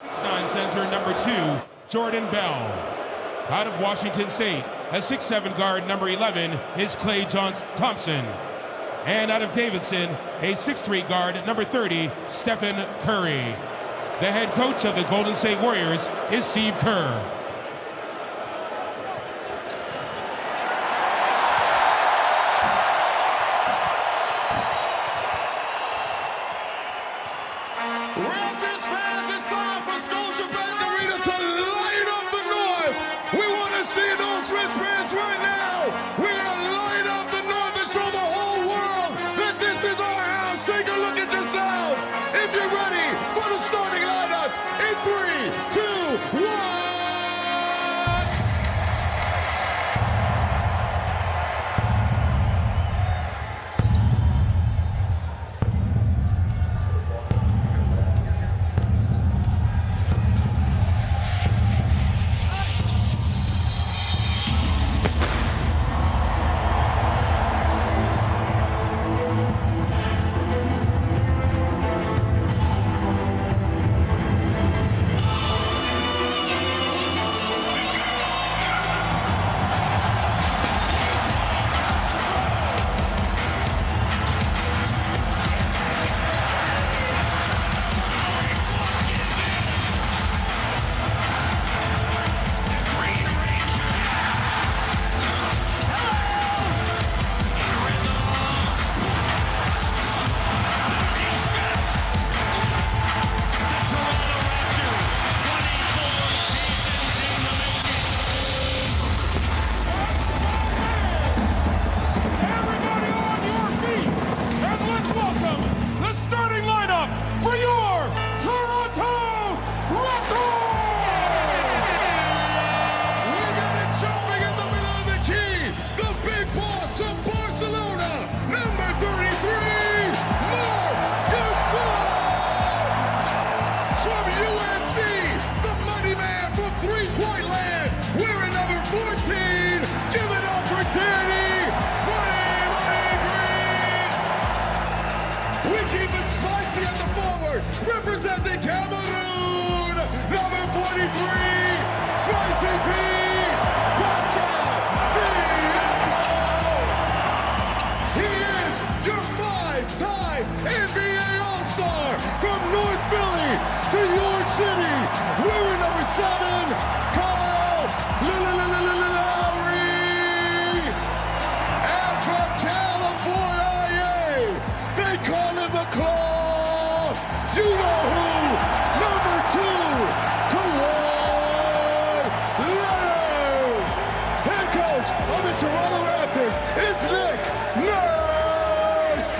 6'9 center number two, Jordan Bell. Out of Washington State, a 6'7 guard number 11 is Klay Johnson Thompson. And out of Davidson, a 6'3 guard number 30, Stephen Curry. The head coach of the Golden State Warriors is Steve Kerr. We keep it spicy at the forward, representing Cameroon, number 43, Spicy P. Pascal Siakam. He is your five-time NBA All-Star from North Philly to your city, You know who? Number two, Kawhi Leonard. Head coach of the Toronto Raptors is Nick Nurse.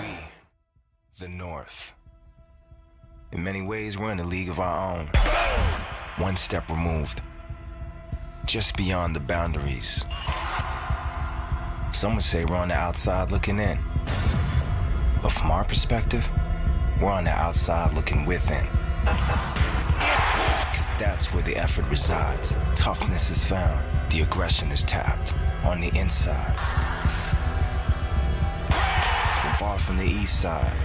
We, the North. In many ways, we're in a league of our own. One step removed, just beyond the boundaries. Some would say we're on the outside looking in. But from our perspective, we're on the outside looking within. Because that's where the effort resides. Toughness is found, the aggression is tapped on the inside. We're far from the east side,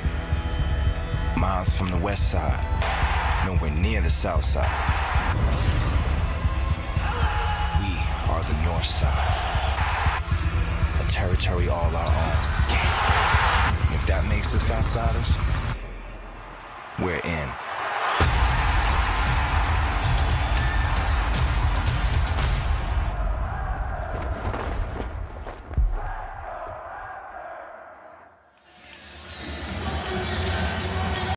miles from the west side, nowhere near the south side. We are the north side, territory all our own. If that makes us outsiders, we're in.